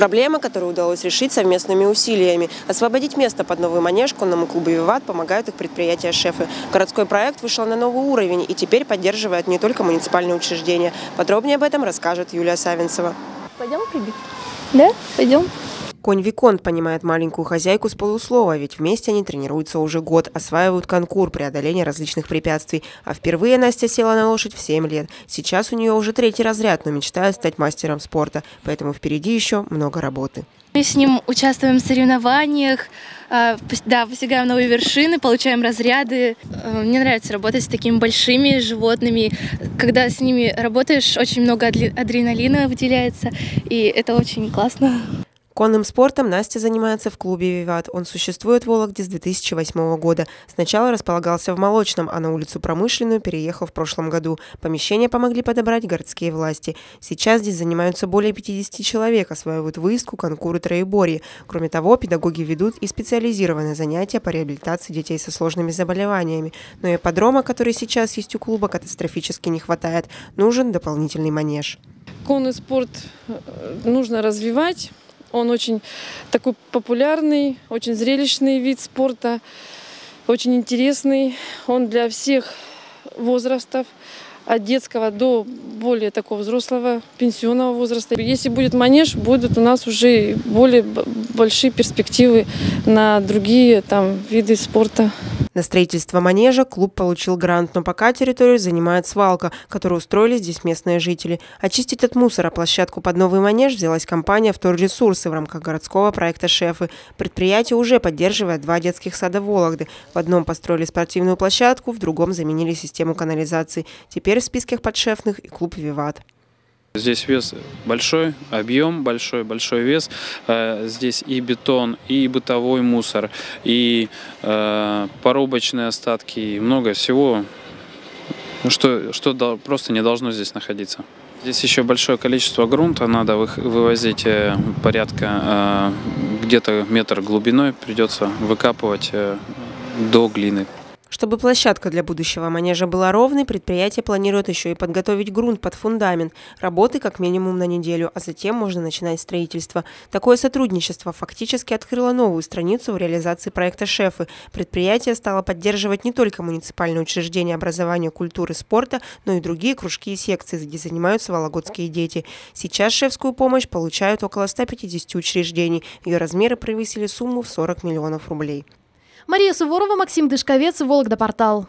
Проблема, которую удалось решить совместными усилиями. Освободить место под новый манеж конному клубу «Виват» помогают их предприятия-шефы. Городской проект вышел на новый уровень и теперь поддерживает не только муниципальные учреждения. Подробнее об этом расскажет Юлия Савинцева. Пойдем прыгать? Да, пойдем. Конь Виконт понимает маленькую хозяйку с полуслова, ведь вместе они тренируются уже год, осваивают конкур, преодоление различных препятствий. А впервые Настя села на лошадь в 7 лет. Сейчас у нее уже третий разряд, но мечтает стать мастером спорта, поэтому впереди еще много работы. Мы с ним участвуем в соревнованиях, а, да, постигаем новые вершины, получаем разряды. Э, мне нравится работать с такими большими животными. Когда с ними работаешь, очень много адреналина выделяется, и это очень классно. Конным спортом Настя занимается в клубе «Виват». Он существует в Вологде с 2008 года. Сначала располагался в Молочном, а на улицу Промышленную переехал в прошлом году. Помещение помогли подобрать городские власти. Сейчас здесь занимаются более 50 человек, осваивают выездку, конкуры, троеборье. Кроме того, педагоги ведут и специализированные занятия по реабилитации детей со сложными заболеваниями. Но и подрома, который сейчас есть у клуба, катастрофически не хватает. Нужен дополнительный манеж. Конный спорт э, нужно развивать он очень такой популярный, очень зрелищный вид спорта, очень интересный. Он для всех возрастов, от детского до более такого взрослого, пенсионного возраста. Если будет манеж, будут у нас уже более большие перспективы на другие там, виды спорта. На строительство манежа клуб получил грант, но пока территорию занимает свалка, которую устроили здесь местные жители. Очистить от мусора площадку под новый манеж взялась компания «Вторресурсы» в рамках городского проекта «Шефы». Предприятие уже поддерживает два детских сада Вологды. В одном построили спортивную площадку, в другом заменили систему канализации. Теперь в списках подшефных и клуб «Виват». Здесь вес большой, объем большой, большой вес. Э, здесь и бетон, и бытовой мусор, и э, порубочные остатки, и много всего, что, что просто не должно здесь находиться. Здесь еще большое количество грунта, надо вывозить э, порядка где-то метр глубиной, придется выкапывать до глины. Чтобы площадка для будущего манежа была ровной, предприятие планирует еще и подготовить грунт под фундамент. Работы как минимум на неделю, а затем можно начинать строительство. Такое сотрудничество фактически открыло новую страницу в реализации проекта «Шефы». Предприятие стало поддерживать не только муниципальные учреждения образования, культуры, спорта, но и другие кружки и секции, где занимаются вологодские дети. Сейчас шефскую помощь получают около 150 учреждений. Ее размеры превысили сумму в 40 миллионов рублей. Мария Суворова, Максим Дышковец, Вологда Портал.